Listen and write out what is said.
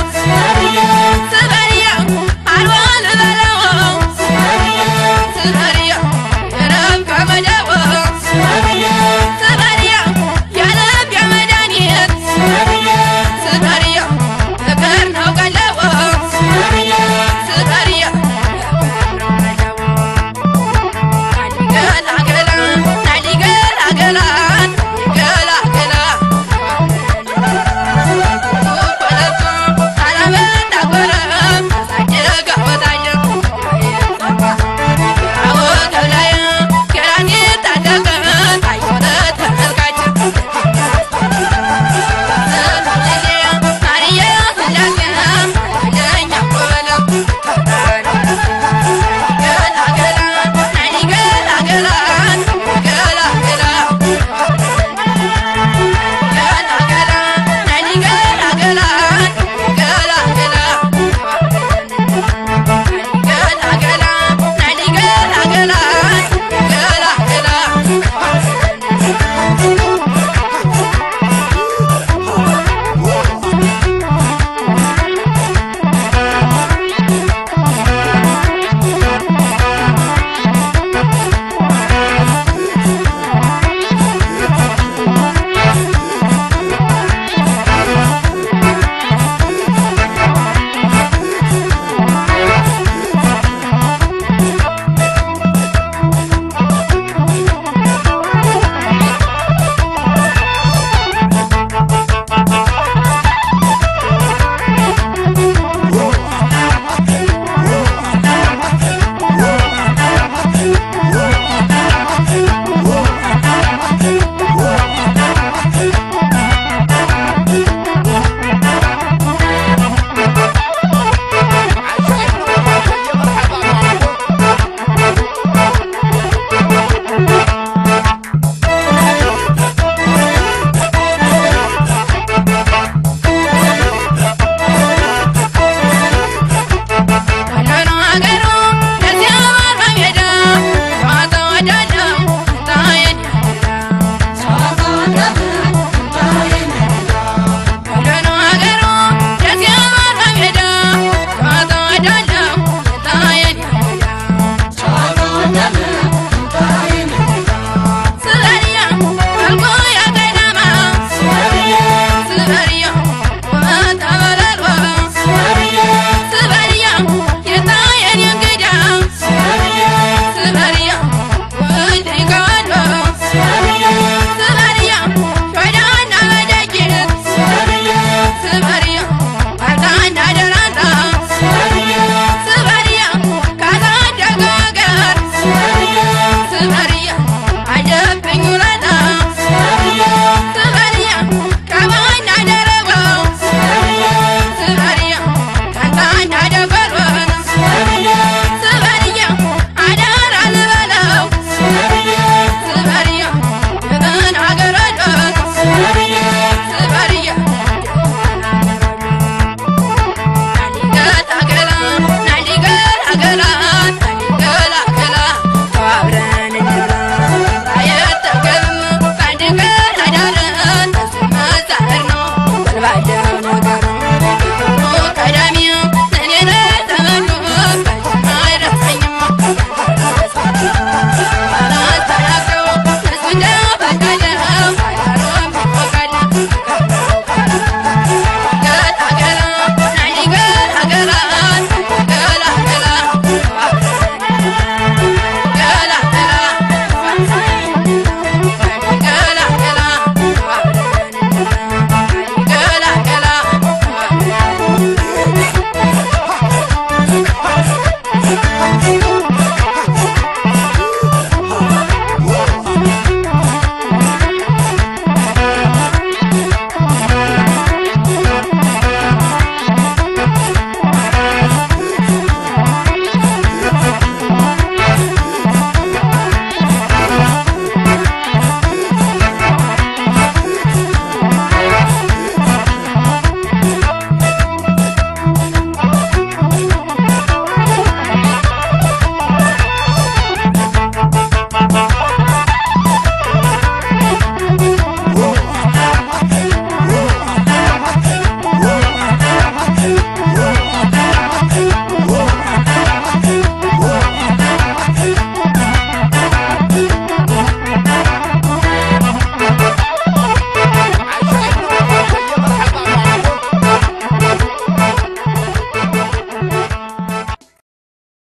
Stop.